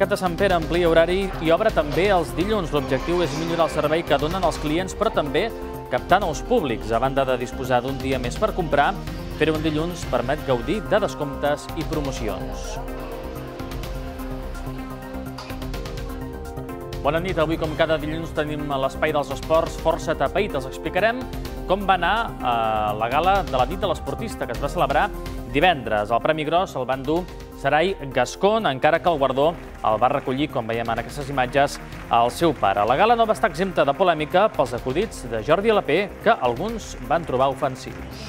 Mercat de Sant Pere amplia horari i obre també els dilluns. L'objectiu és millorar el servei que donen els clients, però també captar nous públics. A banda de disposar d'un dia més per comprar, fer-ho un dilluns permet gaudir de descomptes i promocions. Bona nit. Avui, com cada dilluns, tenim l'espai dels esports força tapeït. Els explicarem com va anar a la gala de la nit de l'esportista, que es va celebrar divendres. El Premi Gros el van dur Sarai Gascon, encara que el guardó el va recollir, com veiem en aquestes imatges, el seu pare. La gala no va estar exempta de polèmica pels acudits de Jordi Alapé, que alguns van trobar ofensius.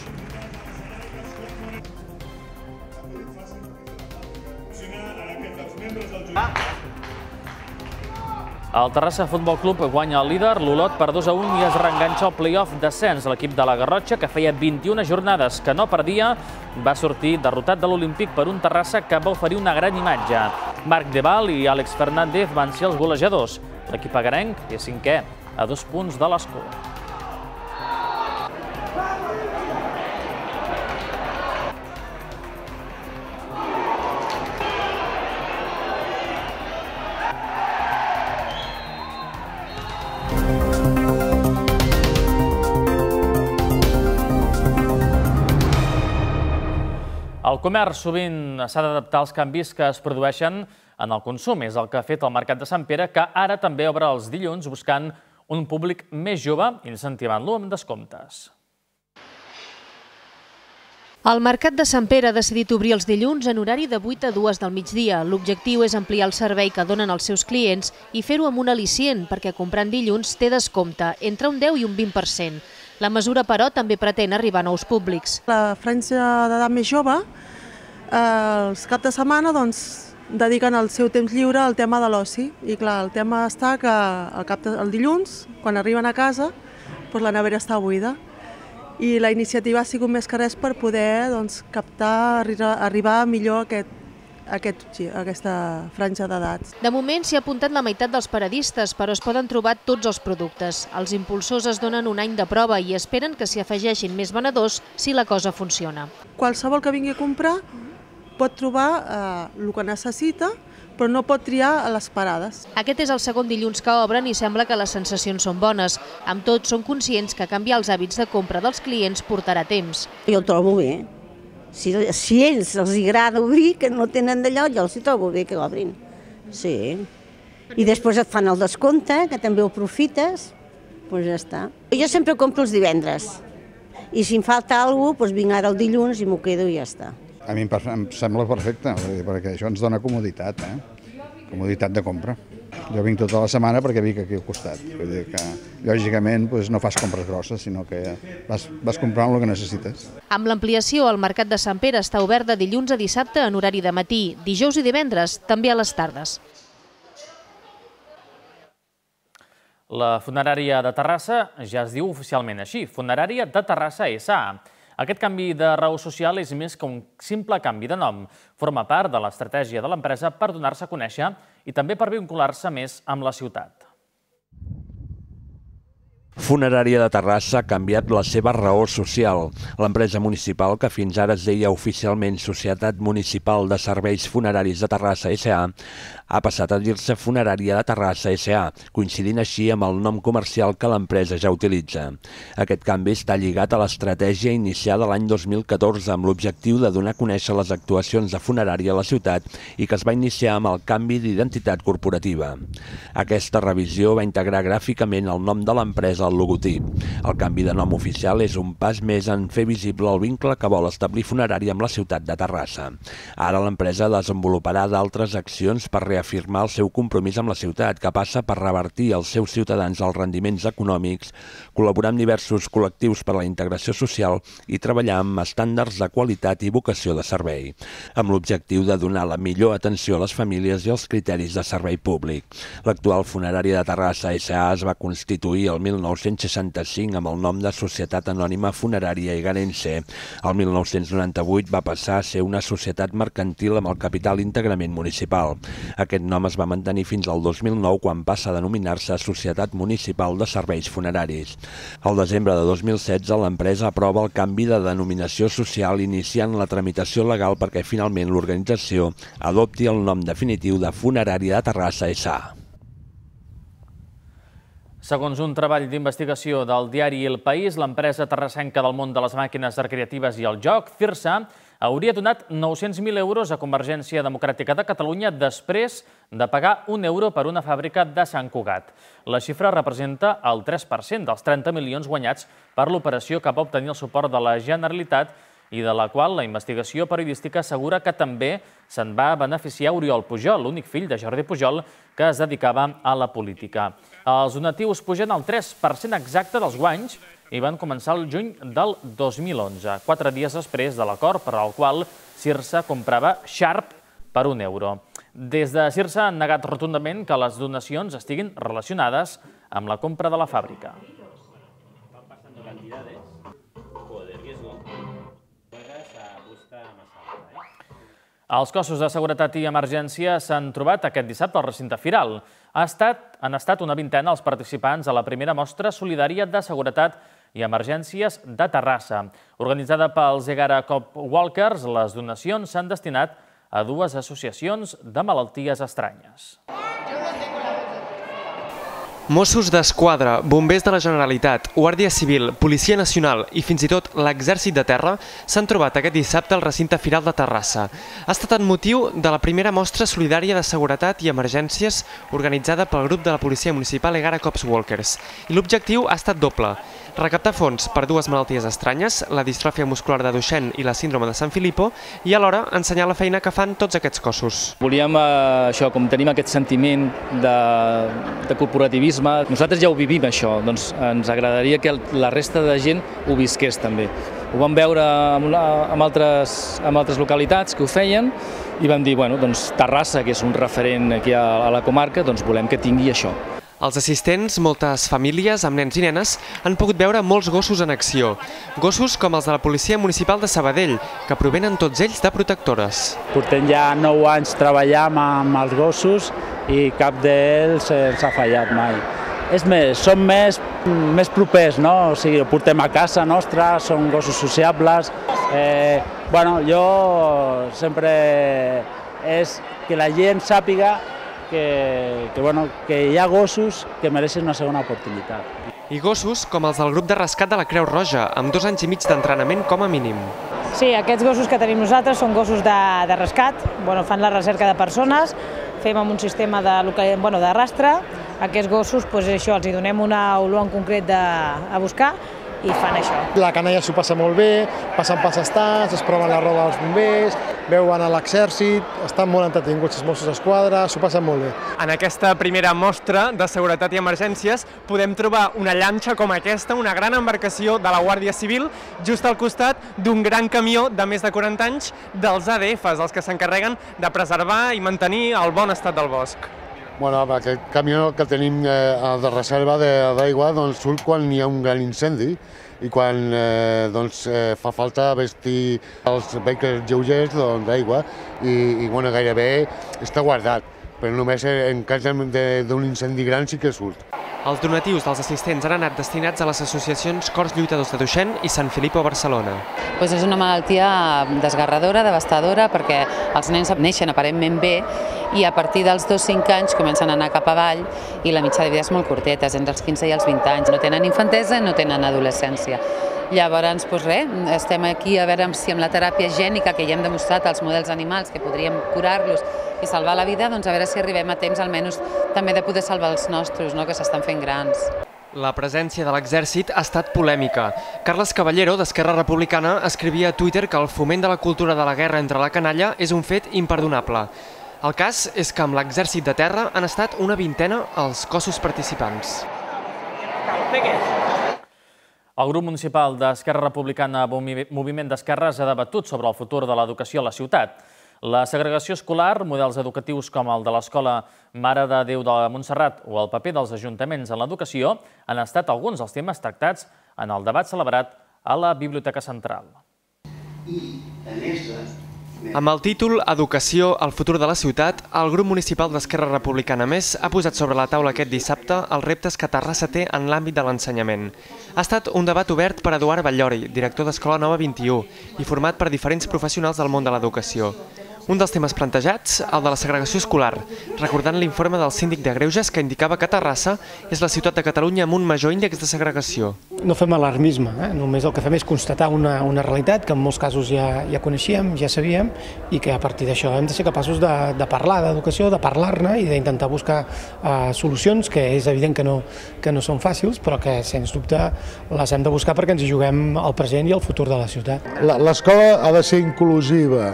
Ah. El Terrassa Futbol Club guanya el líder, l'Olot, per 2 a 1 i es reenganxa al play-off descens. L'equip de la Garrotxa, que feia 21 jornades que no perdia, va sortir derrotat de l'Olímpic per un Terrassa que va oferir una gran imatge. Marc Deval i Àlex Fernández van ser els golejadors. L'equip agarenc és cinquè, a dos punts de l'escó. El comerç sovint s'ha d'adaptar als canvis que es produeixen en el consum. És el que ha fet el Mercat de Sant Pere, que ara també obre els dilluns buscant un públic més jove, incentivant-lo amb descomptes. El Mercat de Sant Pere ha decidit obrir els dilluns en horari de 8 a 2 del migdia. L'objectiu és ampliar el servei que donen els seus clients i fer-ho amb un al·licient, perquè comprant dilluns té descompte entre un 10 i un 20%. La mesura, però, també pretén arribar a nous públics. La franja d'edat més jove, els caps de setmana, doncs, dediquen el seu temps lliure al tema de l'oci. I clar, el tema està que el, cap de, el dilluns, quan arriben a casa, doncs la nevera està buida. I la iniciativa ha sigut més que res per poder doncs, captar, arribar millor a aquest aquest, aquesta franja d'edats. De moment s'hi ha apuntat la meitat dels paradistes, però es poden trobar tots els productes. Els impulsors es donen un any de prova i esperen que s'hi afegeixin més venedors si la cosa funciona. Qualsevol que vingui a comprar pot trobar eh, el que necessita, però no pot triar a les parades. Aquest és el segon dilluns que obren i sembla que les sensacions són bones. Amb tot, són conscients que canviar els hàbits de compra dels clients portarà temps. Jo ho trobo bé, si, si ells els agrada obrir, que no tenen d'allò, jo els hi trobo bé que obrin. Sí. I després et fan el descompte, que també ho aprofites, doncs ja està. Jo sempre compro els divendres. I si em falta alguna cosa, doncs vinc ara el dilluns i m'ho quedo i ja està. A mi em sembla perfecte, perquè això ens dona comoditat, eh? comoditat de compra. Jo vinc tota la setmana perquè vinc aquí al costat. Vull dir que, lògicament, doncs, no fas compres grosses, sinó que vas, vas comprant el que necessites. Amb l'ampliació, el Mercat de Sant Pere està obert de dilluns a dissabte en horari de matí, dijous i divendres, també a les tardes. La funerària de Terrassa ja es diu oficialment així, Funerària de Terrassa S.A. Aquest canvi de raó social és més que un simple canvi de nom. Forma part de l'estratègia de l'empresa per donar-se a conèixer i també per vincular-se més amb la ciutat. Funerària de Terrassa ha canviat la seva raó social. L'empresa municipal, que fins ara es deia oficialment Societat Municipal de Serveis Funeraris de Terrassa S.A., ha passat a dir-se Funerària de Terrassa S.A., coincidint així amb el nom comercial que l'empresa ja utilitza. Aquest canvi està lligat a l'estratègia iniciada l'any 2014 amb l'objectiu de donar a conèixer les actuacions de funerària a la ciutat i que es va iniciar amb el canvi d'identitat corporativa. Aquesta revisió va integrar gràficament el nom de l'empresa al logotip. El canvi de nom oficial és un pas més en fer visible el vincle que vol establir funerària amb la ciutat de Terrassa. Ara l'empresa desenvoluparà d'altres accions per realitzar reafirmar el seu compromís amb la ciutat, que passa per revertir als seus ciutadans els rendiments econòmics, col·laborar amb diversos col·lectius per a la integració social i treballar amb estàndards de qualitat i vocació de servei, amb l'objectiu de donar la millor atenció a les famílies i els criteris de servei públic. L'actual funerària de Terrassa S.A. es va constituir el 19 1965 amb el nom de Societat Anònima Funerària Igarense. El 1998 va passar a ser una societat mercantil amb el capital íntegrament municipal. Aquest nom es va mantenir fins al 2009 quan passa a denominar-se Societat Municipal de Serveis Funeraris. Al desembre de 2016 l'empresa aprova el canvi de denominació social iniciant la tramitació legal perquè finalment l'organització adopti el nom definitiu de Funerària de Terrassa S.A. Segons un treball d'investigació del diari El País, l'empresa terrassenca del món de les màquines recreatives i el joc, CIRSA, hauria donat 900.000 euros a Convergència Democràtica de Catalunya després de pagar un euro per una fàbrica de Sant Cugat. La xifra representa el 3% dels 30 milions guanyats per l'operació que va obtenir el suport de la Generalitat i de la qual la investigació periodística assegura que també se'n va beneficiar Oriol Pujol, l'únic fill de Jordi Pujol que es dedicava a la política. Els donatius pugen al 3% exacte dels guanys i van començar el juny del 2011, quatre dies després de l'acord per al qual Cirsa comprava Sharp per un euro. Des de Cirsa han negat rotundament que les donacions estiguin relacionades amb la compra de la fàbrica. Els cossos de seguretat i emergència s'han trobat aquest dissabte al recinte firal. Ha estat, han estat una vintena els participants a la primera mostra solidària de seguretat i emergències de Terrassa. Organitzada pels Egara Cop Walkers, les donacions s'han destinat a dues associacions de malalties estranyes. Mossos d'Esquadra, bombers de la Generalitat, Guàrdia Civil, Policia Nacional i fins i tot l'Exèrcit de Terra s'han trobat aquest dissabte al recinte firal de Terrassa. Ha estat en motiu de la primera mostra solidària de seguretat i emergències organitzada pel grup de la Policia Municipal Egara Cops Walkers. I l'objectiu ha estat doble, recaptar fons per dues malalties estranyes, la distròfia muscular de Duchenne i la síndrome de San Filippo, i alhora ensenyar la feina que fan tots aquests cossos. Volíem, eh, això, com tenim aquest sentiment de, de corporativisme, nosaltres ja ho vivim això, doncs ens agradaria que la resta de gent ho visqués també. Ho vam veure amb, amb, altres, amb altres localitats que ho feien i vam dir, bueno, doncs Terrassa, que és un referent aquí a, a la comarca, doncs volem que tingui això. Els assistents, moltes famílies amb nens i nenes, han pogut veure molts gossos en acció. Gossos com els de la Policia Municipal de Sabadell, que provenen tots ells de protectores. Portem ja 9 anys treballant amb els gossos i cap d'ells ens ha fallat mai. És més, són més, més propers, no? O sigui, ho portem a casa nostra, són gossos sociables. Eh, bueno, jo sempre és que la gent sàpiga que, que, bueno, que hi ha gossos que mereixen una segona oportunitat. I gossos com els del grup de rescat de la Creu Roja, amb dos anys i mig d'entrenament com a mínim. Sí, aquests gossos que tenim nosaltres són gossos de, de rescat, bueno, fan la recerca de persones, fem amb un sistema de, bueno, de rastre, aquests gossos, doncs això, els hi donem una olor en concret de, a buscar i fan això. La canalla s'ho passa molt bé, passen pels estats, es proven la roba dels bombers, veuen a l'exèrcit, estan molt entretinguts els Mossos d'Esquadra, s'ho passen molt bé. En aquesta primera mostra de seguretat i emergències podem trobar una llanxa com aquesta, una gran embarcació de la Guàrdia Civil, just al costat d'un gran camió de més de 40 anys dels ADFs, els que s'encarreguen de preservar i mantenir el bon estat del bosc. Bueno, aquest camió que tenim eh, de reserva d'aigua doncs, surt quan hi ha un gran incendi i quan eh, doncs, eh, fa falta vestir els vehicles lleugers d'aigua doncs, i, i bueno, gairebé està guardat, però només en cas d'un incendi gran sí que surt. Els donatius dels assistents han anat destinats a les associacions Cors Lluitadors de Duixent i Sant Filippo Barcelona. Pues és una malaltia desgarradora, devastadora, perquè els nens neixen aparentment bé i a partir dels 2-5 anys comencen a anar cap avall i la mitja de vida és molt curteta, és entre els 15 i els 20 anys. No tenen infantesa, no tenen adolescència. Llavors, doncs res, estem aquí a veure si amb la teràpia gènica que ja hem demostrat als models animals que podríem curar-los i salvar la vida, doncs a veure si arribem a temps almenys també de poder salvar els nostres, no? que s'estan fent grans. La presència de l'exèrcit ha estat polèmica. Carles Caballero, d'Esquerra Republicana, escrivia a Twitter que el foment de la cultura de la guerra entre la canalla és un fet imperdonable. El cas és que amb l'exèrcit de terra han estat una vintena els cossos participants. El grup municipal d'Esquerra Republicana Moviment d'Esquerres ha debatut sobre el futur de l'educació a la ciutat. La segregació escolar, models educatius com el de l'Escola Mare de Déu de Montserrat o el paper dels ajuntaments en l'educació han estat alguns dels temes tractats en el debat celebrat a la Biblioteca Central. I, a més de amb el títol Educació, el futur de la ciutat, el grup municipal d'Esquerra Republicana Més ha posat sobre la taula aquest dissabte els reptes que Terrassa té en l'àmbit de l'ensenyament. Ha estat un debat obert per Eduard Ballori, director d'Escola Nova 21, i format per diferents professionals del món de l'educació. Un dels temes plantejats, el de la segregació escolar, recordant l'informe del síndic de Greuges que indicava que Terrassa és la ciutat de Catalunya amb un major índex de segregació. No fem alarmisme, eh? només el que fem és constatar una, una realitat que en molts casos ja, ja coneixíem, ja sabíem, i que a partir d'això hem de ser capaços de, de parlar d'educació, de parlar-ne i d'intentar buscar uh, solucions, que és evident que no, que no són fàcils, però que sens dubte les hem de buscar perquè ens hi juguem el present i el futur de la ciutat. L'escola ha de ser inclusiva,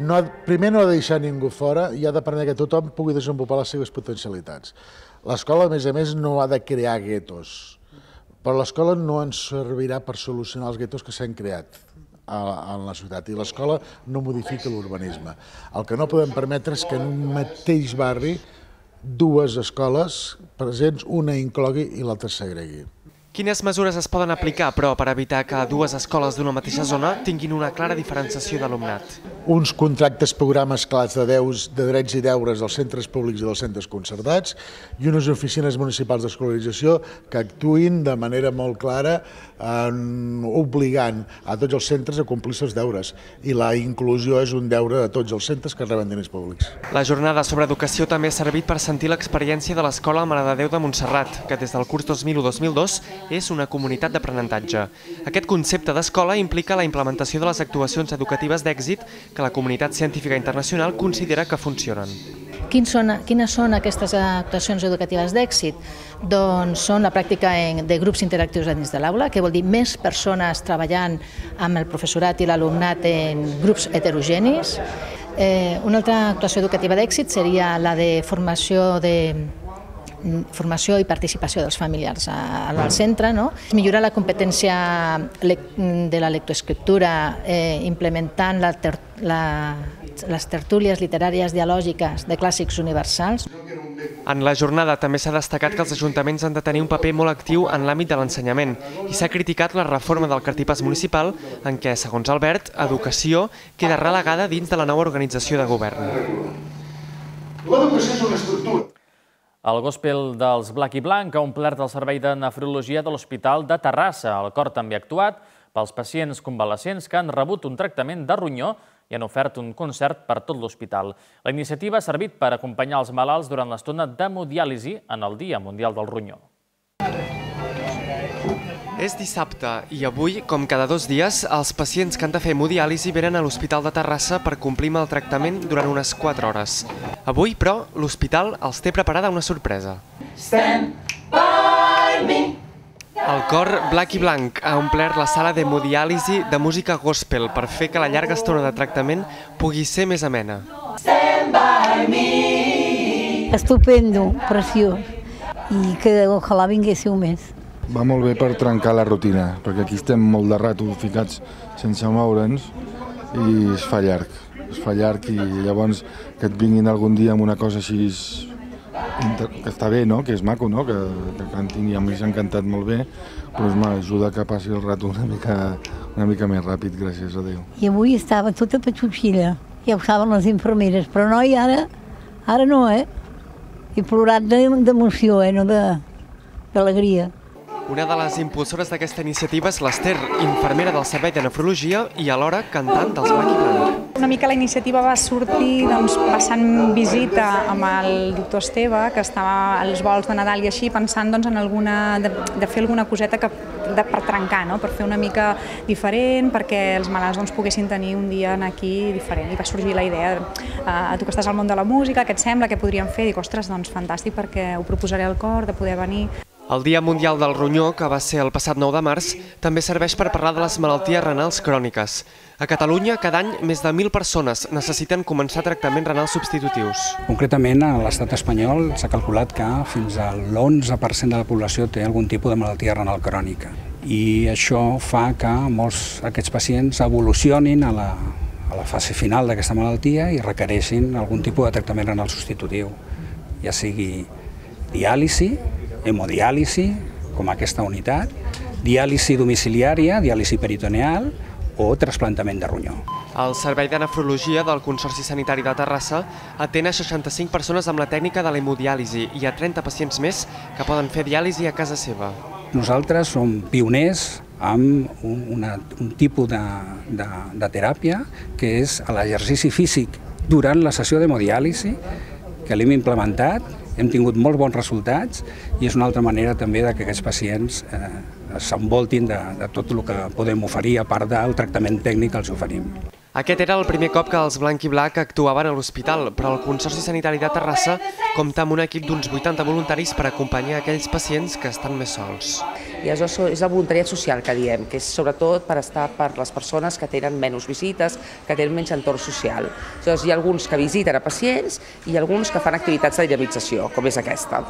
no, primer no deixar ningú fora i ha de permetre que tothom pugui desenvolupar les seves potencialitats. L'escola, a més a més, no ha de crear guetos, però l'escola no ens servirà per solucionar els guetos que s'han creat a, la ciutat i l'escola no modifica l'urbanisme. El que no podem permetre és que en un mateix barri dues escoles presents, una inclogui i l'altra segregui. Quines mesures es poden aplicar, però, per evitar que dues escoles d'una mateixa zona tinguin una clara diferenciació d'alumnat? Uns contractes programes clars de, deus, de drets i deures dels centres públics i dels centres concertats i unes oficines municipals d'escolarització que actuïn de manera molt clara en, obligant a tots els centres a complir els deures i la inclusió és un deure de tots els centres que reben diners públics. La jornada sobre educació també ha servit per sentir l'experiència de l'Escola Mare de Déu de Montserrat, que des del curs 2001-2002 és una comunitat d'aprenentatge. Aquest concepte d'escola implica la implementació de les actuacions educatives d'èxit que la comunitat científica internacional considera que funcionen. Quins són, quines són aquestes actuacions educatives d'èxit? Doncs són la pràctica de grups interactius dins de l'aula, que vol dir més persones treballant amb el professorat i l'alumnat en grups heterogenis. Eh, una altra actuació educativa d'èxit seria la de formació de formació i participació dels familiars al centre, no? millorar la competència de la lectoescriptura eh, implementant la, ter la, les tertúlies literàries dialògiques de clàssics universals. En la jornada també s'ha destacat que els ajuntaments han de tenir un paper molt actiu en l'àmbit de l'ensenyament i s'ha criticat la reforma del cartipàs municipal en què, segons Albert, educació queda relegada dins de la nova organització de govern. L'educació és una estructura el gospel dels Black i Blanc ha omplert el servei de nefrologia de l'Hospital de Terrassa. El cor també ha actuat pels pacients convalescents que han rebut un tractament de ronyó i han ofert un concert per tot l'hospital. La iniciativa ha servit per acompanyar els malalts durant l'estona d'hemodiàlisi en el Dia Mundial del Ronyó. És dissabte i avui, com cada dos dies, els pacients que han de fer hemodiàlisi venen a l'Hospital de Terrassa per complir amb el tractament durant unes 4 hores. Avui, però, l'hospital els té preparada una sorpresa. Stand by me. El cor Black i Blanc ha omplert la sala d'hemodiàlisi de música gospel per fer que la llarga estona de tractament pugui ser més amena. Stand by me. Estupendo, preciós. I que ojalà vinguéssiu més va molt bé per trencar la rutina, perquè aquí estem molt de rato ficats sense moure'ns i es fa llarg, es fa llarg i llavors que et vinguin algun dia amb una cosa així que està bé, no? que és maco, no? que, que cantin i a mi s'ha encantat molt bé, doncs m'ajuda que passi el rato una mica, una mica més ràpid, gràcies a Déu. I avui estava tota petxutxilla, ja ho saben les infermeres, però no, i ara, ara no, eh? He plorat d'emoció, eh? no d'alegria. Una de les impulsores d'aquesta iniciativa és l'Ester, infermera del Servei de Nefrologia i alhora cantant dels Black Blanc. Una mica la iniciativa va sortir doncs, passant visita amb el doctor Esteve, que estava als vols de Nadal i així, pensant doncs, en alguna, de, de fer alguna coseta que, de, per trencar, no? per fer una mica diferent, perquè els malalts doncs, poguessin tenir un dia aquí diferent. I va sorgir la idea, uh, tu que estàs al món de la música, què et sembla, què podríem fer? Dic, ostres, doncs fantàstic perquè ho proposaré al cor, de poder venir. El Dia Mundial del Ronyó, que va ser el passat 9 de març, també serveix per parlar de les malalties renals cròniques. A Catalunya, cada any, més de 1.000 persones necessiten començar tractaments renals substitutius. Concretament, a l'estat espanyol s'ha calculat que fins a l'11% de la població té algun tipus de malaltia renal crònica. I això fa que molts d'aquests pacients evolucionin a la, a la fase final d'aquesta malaltia i requereixin algun tipus de tractament renal substitutiu, ja sigui diàlisi, hemodiàlisi, com aquesta unitat, diàlisi domiciliària, diàlisi peritoneal o trasplantament de ronyó. El Servei de Nefrologia del Consorci Sanitari de Terrassa atén a 65 persones amb la tècnica de l'hemodiàlisi i a 30 pacients més que poden fer diàlisi a casa seva. Nosaltres som pioners amb un, una, un tipus de, de, de teràpia que és l'exercici físic durant la sessió d'hemodiàlisi que l'hem implementat, hem tingut molts bons resultats i és una altra manera també de que aquests pacients eh, s'envoltin de, de tot el que podem oferir a part del tractament tècnic que els oferim. Aquest era el primer cop que els blanc i blac actuaven a l'hospital, però el Consorci Sanitari de Terrassa compta amb un equip d'uns 80 voluntaris per acompanyar aquells pacients que estan més sols. I això és el voluntariat social que diem, que és sobretot per estar per les persones que tenen menys visites, que tenen menys entorn social. Llavors hi ha alguns que visiten a pacients i alguns que fan activitats de dinamització, com és aquesta.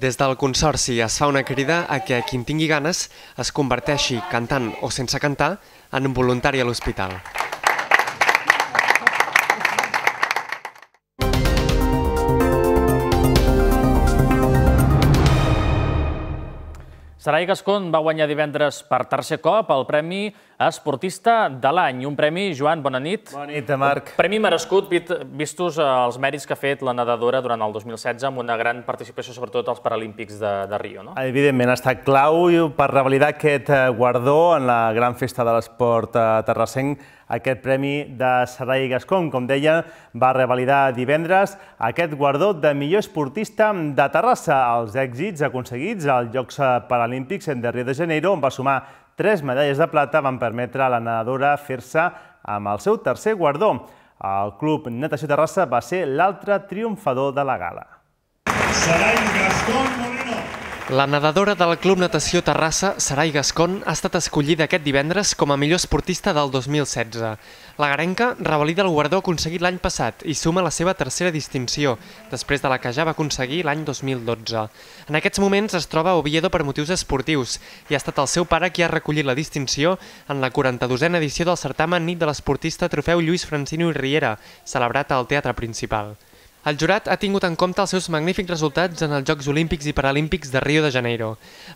Des del Consorci es fa una crida a que qui en tingui ganes es converteixi, cantant o sense cantar, en un voluntari a l'hospital. Sarai Gascon va guanyar divendres per tercer cop el Premi Esportista de l'any. Un premi, Joan, bona nit. Bona nit, Marc. Un premi merescut, vistos eh, els mèrits que ha fet la nedadora durant el 2016 amb una gran participació, sobretot als Paralímpics de, de Rio. No? Evidentment, ha estat clau per revalidar aquest eh, guardó en la gran festa de l'esport eh, terrassenc aquest premi de Sarai Gascon. Com deia, va revalidar divendres aquest guardó de millor esportista de Terrassa. Els èxits aconseguits als Jocs Paralímpics de Rio de Janeiro, on va sumar tres medalles de plata, van permetre a la nedadora fer-se amb el seu tercer guardó. El Club Natació Terrassa va ser l'altre triomfador de la gala. Sarai Gascon. La nedadora del Club Natació Terrassa, Sarai Gascon, ha estat escollida aquest divendres com a millor esportista del 2016. La garenca revalida el guardó aconseguit l'any passat i suma la seva tercera distinció, després de la que ja va aconseguir l'any 2012. En aquests moments es troba a Oviedo per motius esportius i ha estat el seu pare qui ha recollit la distinció en la 42a edició del certamen Nit de l'Esportista Trofeu Lluís Francino i Riera, celebrat al Teatre Principal. El jurat ha tingut en compte els seus magnífics resultats en els Jocs Olímpics i Paralímpics de Rio de Janeiro.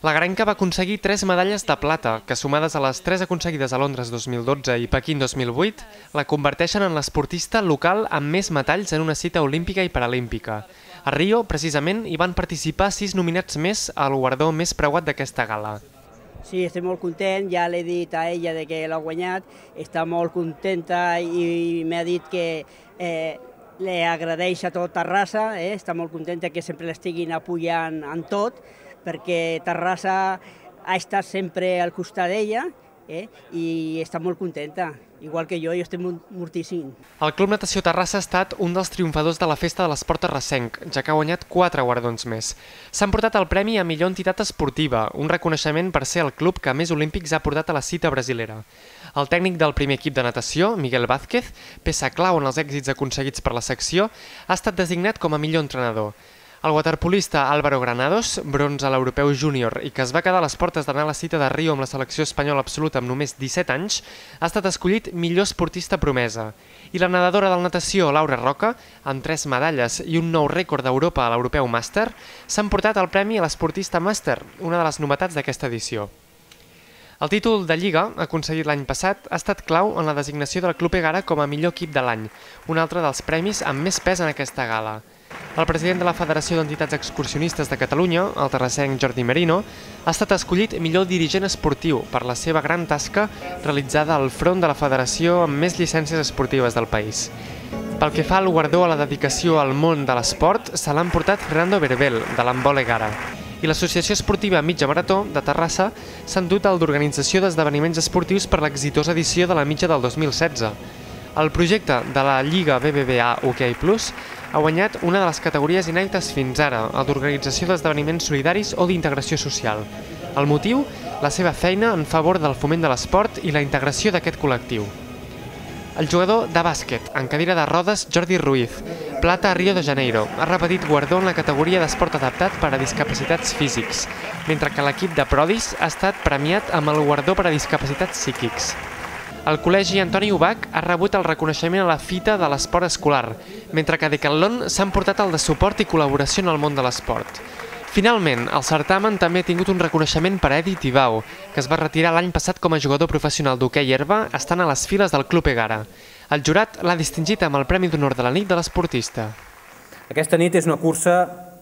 La Garenca va aconseguir tres medalles de plata, que sumades a les tres aconseguides a Londres 2012 i Pequín 2008, la converteixen en l'esportista local amb més metalls en una cita olímpica i paralímpica. A Rio, precisament, hi van participar sis nominats més al guardó més preuat d'aquesta gala. Sí, estic molt content, ja l'he dit a ella de que l'ha guanyat, està molt contenta i m'ha dit que eh, le agradeix a tot Terrassa, eh? està molt contenta que sempre l'estiguin apoyant en tot, perquè Terrassa ha estat sempre al costat d'ella eh? i està molt contenta, igual que jo, jo estic moltíssim. El Club Natació Terrassa ha estat un dels triomfadors de la Festa de l'Esport Terrassenc, ja que ha guanyat quatre guardons més. S'han portat el premi a millor entitat esportiva, un reconeixement per ser el club que més olímpics ha portat a la cita brasilera. El tècnic del primer equip de natació, Miguel Vázquez, peça clau en els èxits aconseguits per la secció, ha estat designat com a millor entrenador. El waterpolista Álvaro Granados, bronze a l'Europeu Júnior i que es va quedar a les portes d'anar a la cita de Rio amb la selecció espanyola absoluta amb només 17 anys, ha estat escollit millor esportista promesa. I la nedadora del natació, Laura Roca, amb tres medalles i un nou rècord d'Europa a l'Europeu Màster, s'han portat el premi a l'esportista Màster, una de les novetats d'aquesta edició. El títol de Lliga, aconseguit l'any passat, ha estat clau en la designació del Club Egara com a millor equip de l'any, un altre dels premis amb més pes en aquesta gala. El president de la Federació d'Entitats Excursionistes de Catalunya, el terrassenc Jordi Merino, ha estat escollit millor dirigent esportiu per la seva gran tasca realitzada al front de la federació amb més llicències esportives del país. Pel que fa al guardó a la dedicació al món de l'esport, se l'ha emportat Fernando Berbel, de l'Embol Egara i l'Associació Esportiva Mitja Marató de Terrassa s'han dut al d'organització d'esdeveniments esportius per l'exitosa edició de la mitja del 2016. El projecte de la Lliga BBVA Hockey Plus ha guanyat una de les categories inèdites fins ara, el d'organització d'esdeveniments solidaris o d'integració social. El motiu? La seva feina en favor del foment de l'esport i la integració d'aquest col·lectiu. El jugador de bàsquet, en cadira de rodes, Jordi Ruiz, plata a Rio de Janeiro, ha repetit guardó en la categoria d'esport adaptat per a discapacitats físics, mentre que l'equip de Prodis ha estat premiat amb el guardó per a discapacitats psíquics. El Col·legi Antoni Ubach ha rebut el reconeixement a la fita de l'esport escolar, mentre que Decathlon s'ha emportat el de suport i col·laboració en el món de l'esport. Finalment, el certamen també ha tingut un reconeixement per a Edi Tibau, que es va retirar l'any passat com a jugador professional d'hoquei herba estant a les files del Club Egara. El jurat l'ha distingit amb el Premi d'Honor de la nit de l'esportista. Aquesta nit és una cursa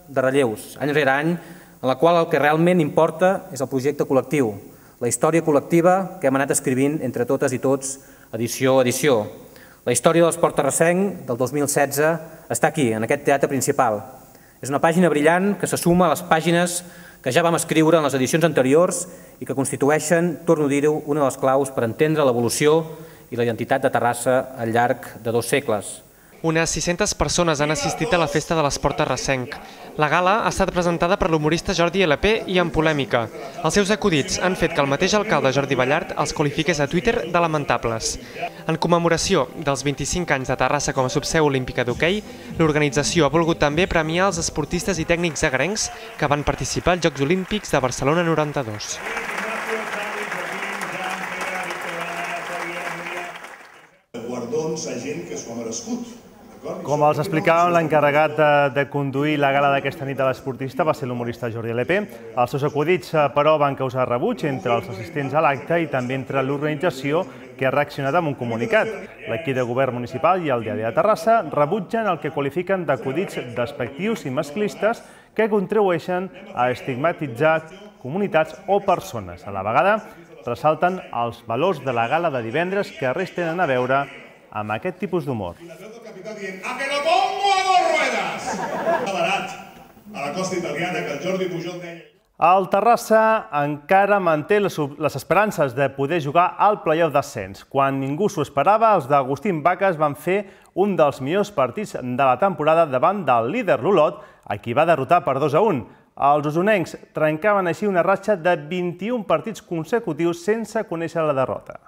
de relleus, any rere any, en la qual el que realment importa és el projecte col·lectiu, la història col·lectiva que hem anat escrivint entre totes i tots, edició a edició. La història de l'esport terrassenc del 2016 està aquí, en aquest teatre principal. És una pàgina brillant que se suma a les pàgines que ja vam escriure en les edicions anteriors i que constitueixen, torno a dir-ho, una de les claus per entendre l'evolució i la identitat de Terrassa al llarg de dos segles. Unes 600 persones han assistit a la Festa de l'Esport Terrassenc. La gala ha estat presentada per l'humorista Jordi LP i en polèmica. Els seus acudits han fet que el mateix alcalde Jordi Ballart els qualifiqués a Twitter de lamentables. En commemoració dels 25 anys de Terrassa com a subseu olímpica d'hoquei, l'organització ha volgut també premiar els esportistes i tècnics agrencs que van participar als Jocs Olímpics de Barcelona 92. guardons a gent que s'ho ha merescut. Com els explicàvem, l'encarregat de, de conduir la gala d'aquesta nit de l'esportista va ser l'humorista Jordi LP. Els seus acudits, eh, però, van causar rebuig entre els assistents a l'acte i també entre l'organització que ha reaccionat amb un comunicat. L'equip de govern municipal i el diari de Terrassa rebutgen el que qualifiquen d'acudits despectius i masclistes que contribueixen a estigmatitzar comunitats o persones. A la vegada, ressalten els valors de la gala de divendres que res tenen a veure amb aquest tipus d'humor. ¡A que lo pongo a dos ruedas! Barat, a la costa italiana, que el Jordi Pujol deia... El Terrassa encara manté les esperances de poder jugar al playoff d'ascens. Quan ningú s'ho esperava, els d'Agustín Vaques van fer un dels millors partits de la temporada davant del líder l'Olot, a qui va derrotar per 2 a 1. Els usonencs trencaven així una ratxa de 21 partits consecutius sense conèixer la derrota.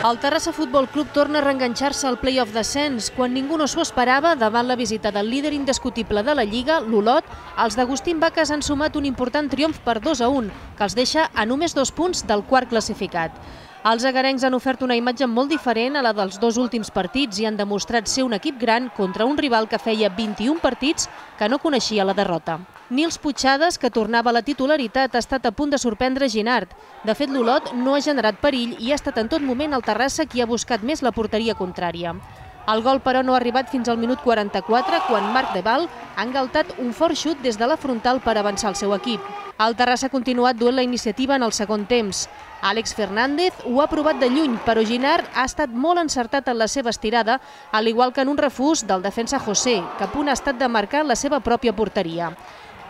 El Terrassa Futbol Club torna a reenganxar-se al play-off d'ascens. Quan ningú no s'ho esperava, davant la visita del líder indiscutible de la Lliga, l'Olot, els d'Agustín Vaques han sumat un important triomf per 2 a 1, que els deixa a només dos punts del quart classificat. Els agarencs han ofert una imatge molt diferent a la dels dos últims partits i han demostrat ser un equip gran contra un rival que feia 21 partits que no coneixia la derrota. Nils Puigades, que tornava a la titularitat, ha estat a punt de sorprendre Ginard. De fet, l'Olot no ha generat perill i ha estat en tot moment el Terrassa qui ha buscat més la porteria contrària. El gol, però, no ha arribat fins al minut 44, quan Marc de Val ha engaltat un fort xut des de la frontal per avançar el seu equip. El Terrassa ha continuat duent la iniciativa en el segon temps. Àlex Fernández ho ha provat de lluny, però Ginard ha estat molt encertat en la seva estirada, al igual que en un refús del defensa José, que a punt ha estat de marcar la seva pròpia porteria.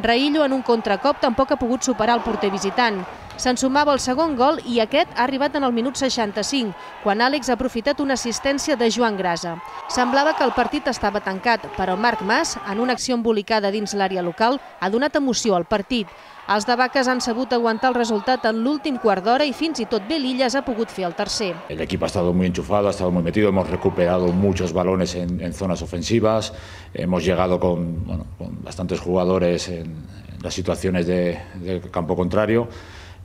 Raillo en un contracop tampoc ha pogut superar el porter visitant. Se'n sumava el segon gol i aquest ha arribat en el minut 65, quan Àlex ha aprofitat una assistència de Joan Grasa. Semblava que el partit estava tancat, però Marc Mas, en una acció embolicada dins l'àrea local, ha donat emoció al partit. Els de Vaques han sabut aguantar el resultat en l'últim quart d'hora i fins i tot Belillas ha pogut fer el tercer. El equipo ha estado muy enchufado, ha estado muy metido, hemos recuperado muchos balones en, en zonas ofensivas, hemos llegado con, bueno, con bastantes jugadores en, en las situaciones de, de campo contrario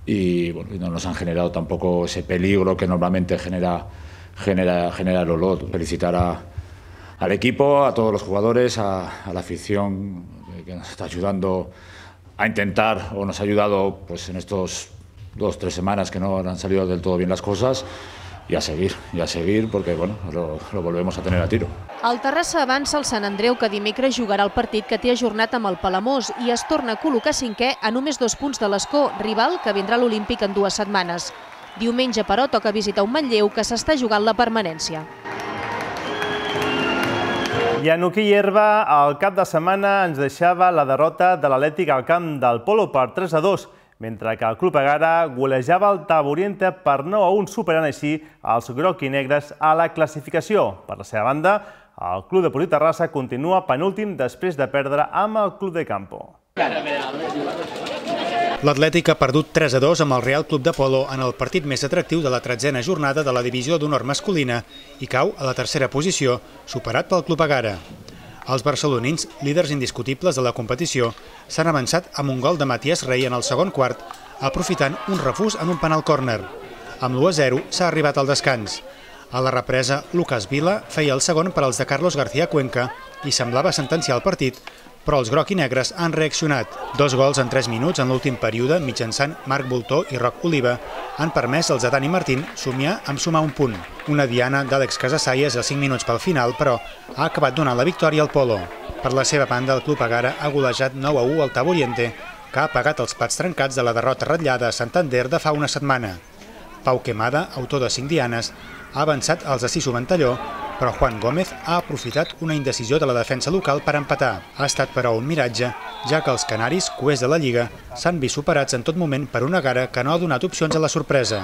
y, bueno, no nos han generado tampoco ese peligro que normalmente genera, genera, genera el Olot. Felicitar a, al equipo, a todos los jugadores, a, a la afición que nos está ayudando a intentar o nos ha ayudado pues en estos dos tres semanas que no han salido del todo bien las cosas y a seguir, y a seguir porque bueno, lo, lo volvemos a tener a tiro. El Terrassa avança al Sant Andreu que dimecres jugarà el partit que té ajornat amb el Palamós i es torna a col·locar cinquè a només dos punts de l'Escó, rival que vindrà a l'Olímpic en dues setmanes. Diumenge, però, toca visitar un Manlleu que s'està jugant la permanència. I en hoquei herba, el cap de setmana ens deixava la derrota de l'Atlètic al camp del Polo per 3 a 2, mentre que el Club Agara golejava el Taboriente per 9 a 1, superant així els groc i negres a la classificació. Per la seva banda, el Club de Polí Terrassa continua penúltim després de perdre amb el Club de Campo. L'Atlètic ha perdut 3 a 2 amb el Real Club de Polo en el partit més atractiu de la tretzena jornada de la divisió d'honor masculina i cau a la tercera posició, superat pel Club Agara. Els barcelonins, líders indiscutibles de la competició, s'han avançat amb un gol de Matías Rey en el segon quart, aprofitant un refús en un penal córner. Amb l'1-0 s'ha arribat al descans. A la represa, Lucas Vila feia el segon per als de Carlos García Cuenca i semblava sentenciar el partit, però els groc i negres han reaccionat. Dos gols en 3 minuts en l'últim període mitjançant Marc Voltó i Roc Oliva han permès als de Dani Martín somiar amb sumar un punt. Una diana d'Àlex Casasalles a 5 minuts pel final, però ha acabat donant la victòria al Polo. Per la seva banda, el club Agara ha golejat 9 a 1 al Taboriente, que ha pagat els plats trencats de la derrota ratllada a Santander de fa una setmana. Pau Quemada, autor de 5 dianes, ha avançat als de Sisu Ventalló, però Juan Gómez ha aprofitat una indecisió de la defensa local per empatar. Ha estat, però, un miratge, ja que els canaris, coers de la Lliga, s'han vist superats en tot moment per una gara que no ha donat opcions a la sorpresa.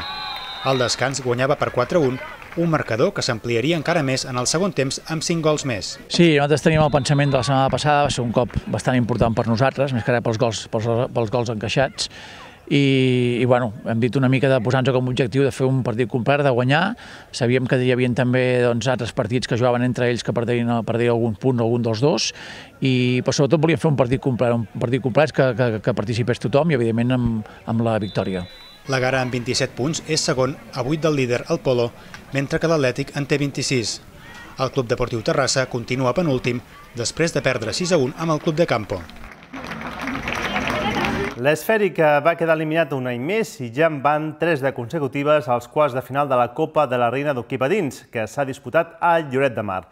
Al descans guanyava per 4-1, un marcador que s'ampliaria encara més en el segon temps amb 5 gols més. Sí, nosaltres teníem el pensament de la setmana passada, va ser un cop bastant important per nosaltres, més que res pels gols, pels, pels gols encaixats, i, i bueno, hem dit una mica de posar-nos com a objectiu de fer un partit complet, de guanyar. Sabíem que hi havia també doncs, altres partits que jugaven entre ells que perdien, perdien algun punt algun dels dos, i però sobretot volíem fer un partit complet, un partit complet que, que, que participés tothom i evidentment amb, amb la victòria. La Gara amb 27 punts és segon a 8 del líder, el Polo, mentre que l'Atlètic en té 26. El Club Deportiu Terrassa continua penúltim després de perdre 6 a 1 amb el Club de Campo. L'esfèric va quedar eliminat un any més i ja en van tres de consecutives als quarts de final de la Copa de la Reina d'Hoquei que s'ha disputat a Lloret de Mar.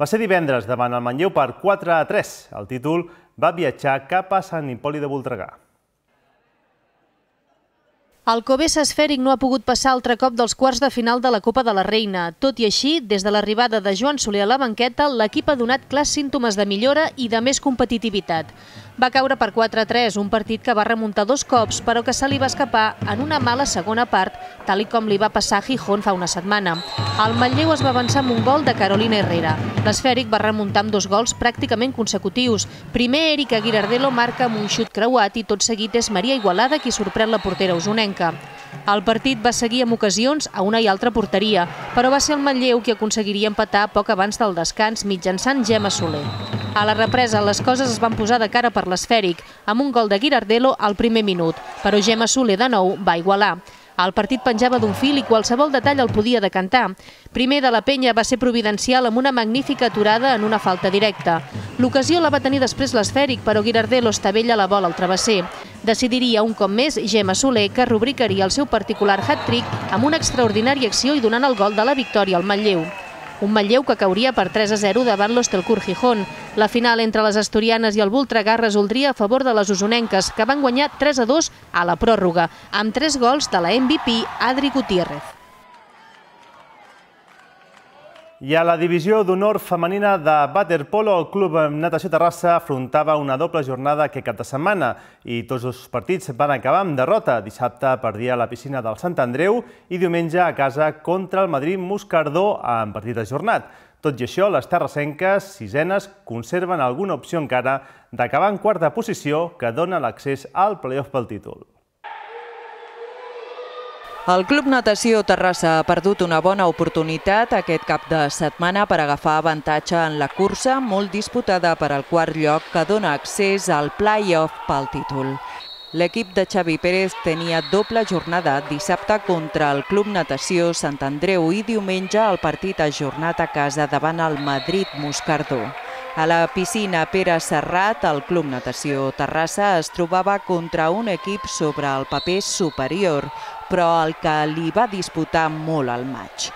Va ser divendres davant el Manlleu per 4 a 3. El títol va viatjar cap a Sant Hipòlit de Voltregà. El Covés Esfèric no ha pogut passar altre cop dels quarts de final de la Copa de la Reina. Tot i així, des de l'arribada de Joan Soler a la banqueta, l'equip ha donat clars símptomes de millora i de més competitivitat. Va caure per 4-3, un partit que va remuntar dos cops, però que se li va escapar en una mala segona part, tal i com li va passar a Gijón fa una setmana. El Manlleu es va avançar amb un gol de Carolina Herrera. L'esfèric va remuntar amb dos gols pràcticament consecutius. Primer, Erika Girardelo marca amb un xut creuat i tot seguit és Maria Igualada qui sorprèn la portera usonenca. El partit va seguir amb ocasions a una i altra porteria, però va ser el Manlleu qui aconseguiria empatar poc abans del descans mitjançant Gemma Soler. A la represa, les coses es van posar de cara per l'esfèric, amb un gol de Girardello al primer minut, però Gemma Soler de nou va igualar. El partit penjava d'un fil i qualsevol detall el podia decantar. Primer de la penya va ser providencial amb una magnífica aturada en una falta directa. L'ocasió la va tenir després l'esfèric, però Girardello estavella la bola al travesser. Decidiria un cop més Gemma Soler, que rubricaria el seu particular hat-trick amb una extraordinària acció i donant el gol de la victòria al Manlleu. Un Manlleu que cauria per 3 a 0 davant l'Hostelcur Gijón. La final entre les asturianes i el Voltregà resoldria a favor de les usonenques, que van guanyar 3 a 2 a la pròrroga, amb 3 gols de la MVP Adri Gutiérrez. I a la divisió d'honor femenina de waterpolo, el Club Natació Terrassa afrontava una doble jornada que cap de setmana i tots els partits van acabar amb derrota. Dissabte perdia a la piscina del Sant Andreu i diumenge a casa contra el Madrid Moscardó en partit ajornat. Tot i això, les terrassenques, sisenes, conserven alguna opció encara d'acabar en quarta posició que dona l'accés al playoff pel títol. El Club Natació Terrassa ha perdut una bona oportunitat aquest cap de setmana per agafar avantatge en la cursa molt disputada per al quart lloc que dona accés al play-off pel títol. L'equip de Xavi Pérez tenia doble jornada dissabte contra el Club Natació Sant Andreu i diumenge el partit ajornat a casa davant el Madrid Moscardó. A la piscina Pere Serrat, el Club Natació Terrassa es trobava contra un equip sobre el paper superior, però el que li va disputar molt al maig.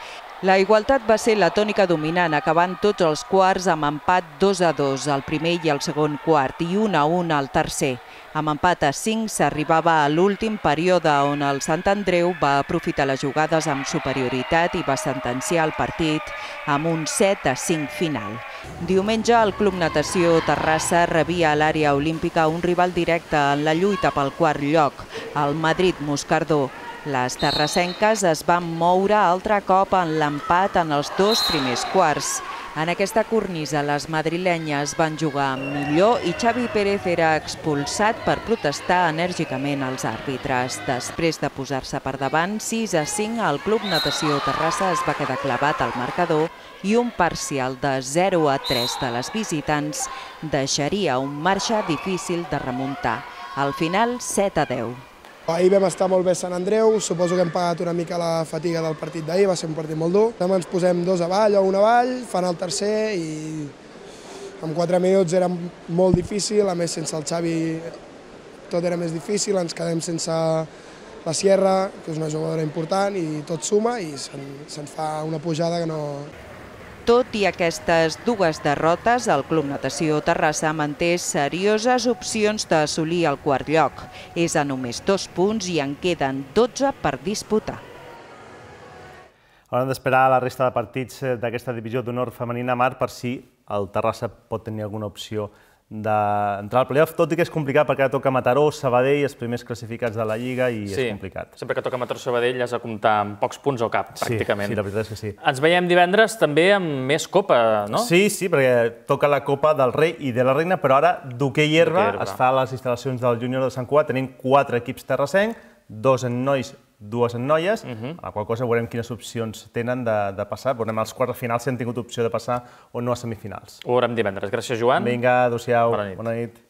La igualtat va ser la tònica dominant, acabant tots els quarts amb empat 2 a 2 al primer i al segon quart i 1 a 1 al tercer. Amb empat a 5 s'arribava a l'últim període on el Sant Andreu va aprofitar les jugades amb superioritat i va sentenciar el partit amb un 7 a 5 final. Diumenge el Club Natació Terrassa rebia a l'àrea olímpica un rival directe en la lluita pel quart lloc, el Madrid Moscardó. Les terrassenques es van moure altre cop en l'empat en els dos primers quarts. En aquesta cornisa les madrilenyes van jugar millor i Xavi Pérez era expulsat per protestar enèrgicament als àrbitres. Després de posar-se per davant 6 a 5, el Club Natació Terrassa es va quedar clavat al marcador i un parcial de 0 a 3 de les visitants deixaria un marge difícil de remuntar. Al final, 7 a 10. Ahir vam estar molt bé Sant Andreu, suposo que hem pagat una mica la fatiga del partit d'ahir, va ser un partit molt dur. Demà ens posem dos avall o un avall, fan el tercer i en quatre minuts era molt difícil, a més sense el Xavi tot era més difícil, ens quedem sense la Sierra, que és una jugadora important, i tot suma i se'n se fa una pujada que no, tot i aquestes dues derrotes, el Club Natació Terrassa manté serioses opcions d'assolir el quart lloc. És a només dos punts i en queden 12 per disputar. Haurem d'esperar la resta de partits d'aquesta divisió d'honor femenina mar per si el Terrassa pot tenir alguna opció d'entrar al playoff, tot i que és complicat perquè ara toca Mataró, Sabadell, els primers classificats de la Lliga i sí, és complicat. sempre que toca Mataró Sabadell has de comptar amb pocs punts o cap, pràcticament. Sí, sí, la veritat és que sí. Ens veiem divendres també amb més Copa, no? Sí, sí, perquè toca la Copa del Rei i de la Reina, però ara d'hoquei herba es fa a les instal·lacions del Júnior de Sant Cugat, tenim quatre equips terrassencs, dos en nois dues en noies, uh -huh. a la qual cosa veurem quines opcions tenen de, de passar. Veurem els quarts finals si han tingut opció de passar o no a semifinals. Ho veurem divendres. Gràcies, Joan. Vinga, adéu-siau. Bona nit. Bona nit.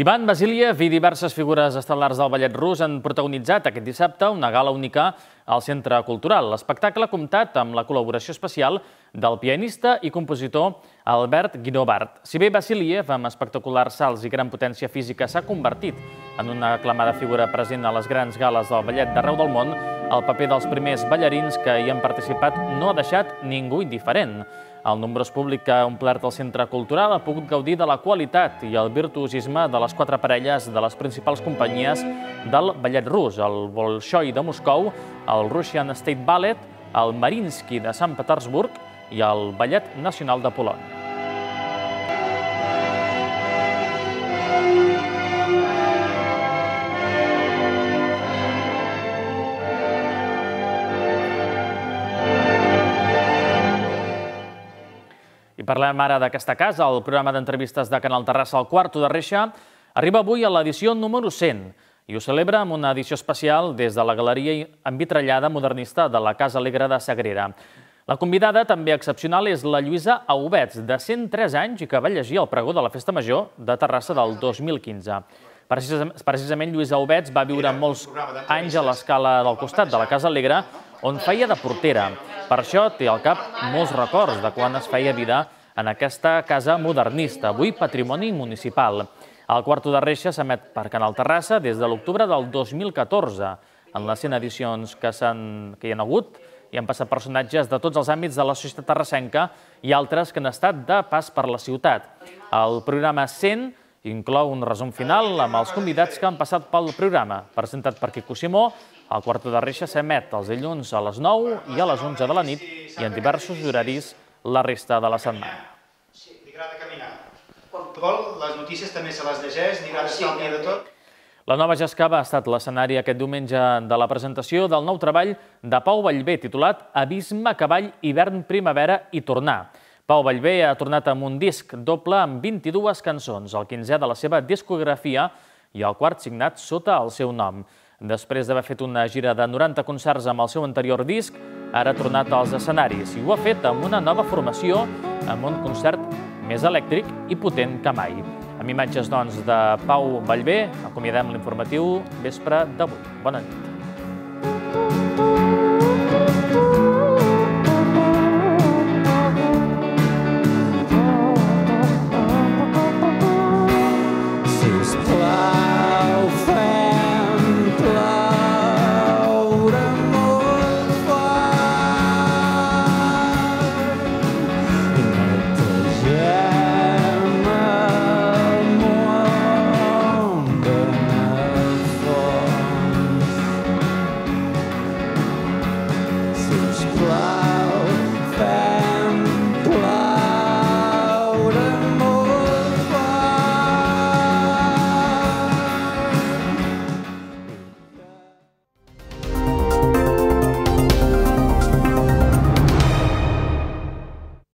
Ivan Vasiliev i diverses figures estel·lars del ballet rus han protagonitzat aquest dissabte una gala única al Centre Cultural. L'espectacle ha comptat amb la col·laboració especial del pianista i compositor Albert Guinobart. Si bé Vasiliev, amb espectaculars salts i gran potència física, s'ha convertit en una aclamada figura present a les grans gales del ballet d'arreu del món, el paper dels primers ballarins que hi han participat no ha deixat ningú indiferent. El nombrós públic que ha omplert el centre cultural ha pogut gaudir de la qualitat i el virtuosisme de les quatre parelles de les principals companyies del ballet rus, el Bolshoi de Moscou, el Russian State Ballet, el Marinsky de Sant Petersburg i el Ballet Nacional de Polònia. Parlem ara d'aquesta casa, el programa d'entrevistes de Canal Terrassa al Quarto de Reixa arriba avui a l'edició número 100 i ho celebra amb una edició especial des de la galeria envitrallada modernista de la Casa Alegre de Sagrera. La convidada, també excepcional, és la Lluïsa Aubets, de 103 anys i que va llegir el pregó de la Festa Major de Terrassa del 2015. Precisament Lluïsa Aubets va viure molts anys a l'escala del costat de la Casa Alegre, on feia de portera. Per això té al cap molts records de quan es feia vida en aquesta casa modernista, avui patrimoni municipal. El Quarto de Reixa s'emet per Canal Terrassa des de l'octubre del 2014. En les 100 edicions que, que hi ha hagut, hi han passat personatges de tots els àmbits de la societat terrassenca i altres que han estat de pas per la ciutat. El programa 100 inclou un resum final amb els convidats que han passat pel programa, presentat per Quico Simó, el Quarto de Reixa s'emet els dilluns a les 9 i a les 11 de la nit i en diversos horaris la resta de la setmana. Agrada caminar. Quan vol, les notícies també se les llegeix, li agrada estar al dia de tot. La Nova Jascava ha estat l'escenari aquest diumenge de la presentació del nou treball de Pau Vallvé, titulat Abisme, cavall, hivern, primavera i tornar. Pau Vallvé ha tornat amb un disc doble amb 22 cançons, el 15è de la seva discografia i el quart signat sota el seu nom. Després d'haver fet una gira de 90 concerts amb el seu anterior disc, ara ha tornat als escenaris i ho ha fet amb una nova formació, amb un concert més elèctric i potent que mai. Amb imatges, doncs, de Pau Vallvé, acomiadem l'informatiu vespre d'avui. Bona nit.